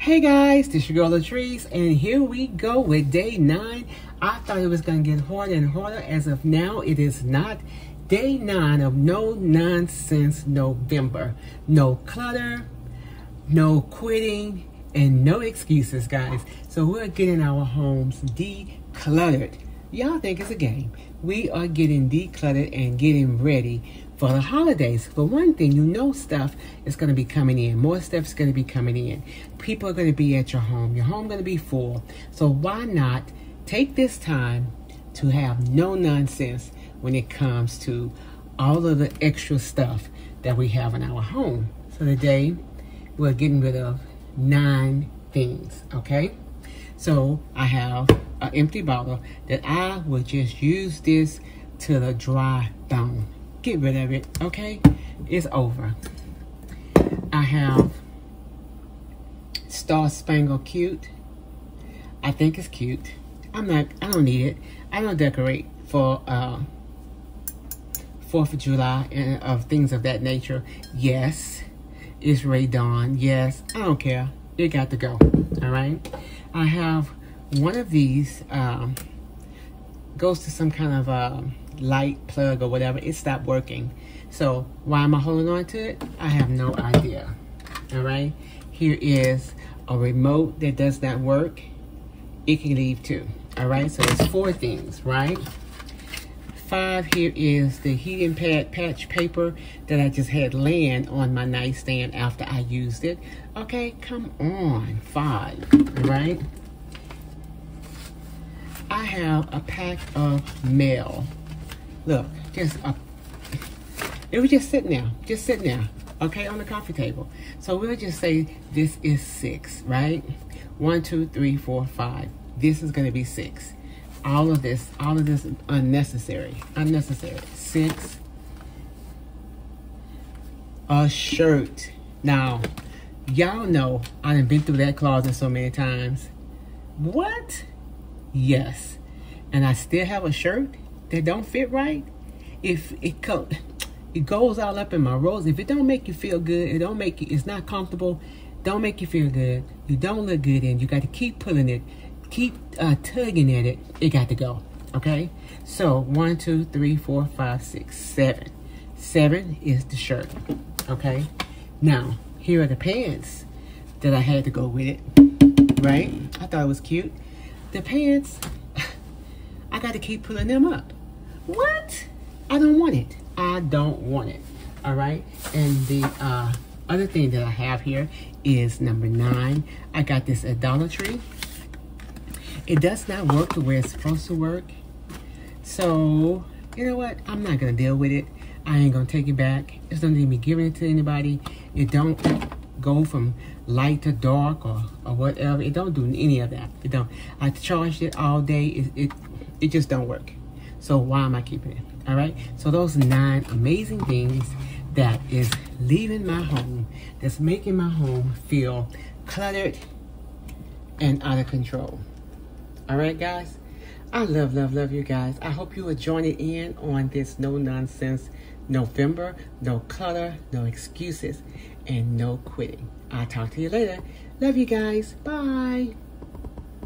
Hey guys, this your girl Latrice, and here we go with day nine. I thought it was gonna get harder and harder. As of now, it is not. Day nine of no nonsense November. No clutter, no quitting, and no excuses, guys. So we're getting our homes decluttered. Y'all think it's a game. We are getting decluttered and getting ready for the holidays. For one thing, you know stuff is going to be coming in. More stuff is going to be coming in. People are going to be at your home. Your home going to be full. So why not take this time to have no nonsense when it comes to all of the extra stuff that we have in our home. So today, we're getting rid of nine things, okay? So I have an empty bottle that I will just use this to the dry bone get rid of it, okay? It's over. I have Star Spangled Cute. I think it's cute. I'm not, I don't need it. I don't decorate for uh, 4th of July and of things of that nature. Yes, it's Rae Dawn. Yes, I don't care. It got to go, all right? I have one of these, um, goes to some kind of, uh, light plug or whatever, it stopped working. So why am I holding on to it? I have no idea. All right. Here is a remote that does not work. It can leave too. All right. So it's four things, right? Five here is the heating pad patch paper that I just had laying on my nightstand after I used it. Okay, come on. Five, all right? I have a pack of mail Look, just a, it was just sitting there, just sitting there, okay, on the coffee table. So we'll just say this is six, right? One, two, three, four, five. This is going to be six. All of this, all of this unnecessary, unnecessary. Six. A shirt. Now, y'all know I have been through that closet so many times. What? Yes. And I still have a shirt that don't fit right, if it co- it goes all up in my rose. If it don't make you feel good, it don't make you, it's not comfortable, don't make you feel good, you don't look good in, you got to keep pulling it, keep uh, tugging at it, it got to go, okay? So, one, two, three, four, five, six, seven. Seven is the shirt, okay? Now, here are the pants that I had to go with it, right? I thought it was cute. The pants, I got to keep pulling them up. What? I don't want it. I don't want it. All right. And the uh, other thing that I have here is number nine. I got this at Dollar Tree. It does not work the way it's supposed to work. So, you know what? I'm not going to deal with it. I ain't going to take it back. It's not even giving it to anybody. It don't go from light to dark or, or whatever. It don't do any of that. It don't. I charged it all day. It, it, it just don't work. So why am I keeping it? All right. So those nine amazing things that is leaving my home, that's making my home feel cluttered and out of control. All right, guys. I love, love, love you guys. I hope you are joining in on this no nonsense November. No clutter, no excuses, and no quitting. I'll talk to you later. Love you guys. Bye.